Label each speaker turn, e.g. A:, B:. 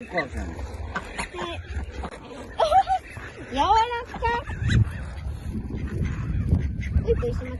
A: やわ。
B: 柔らかい。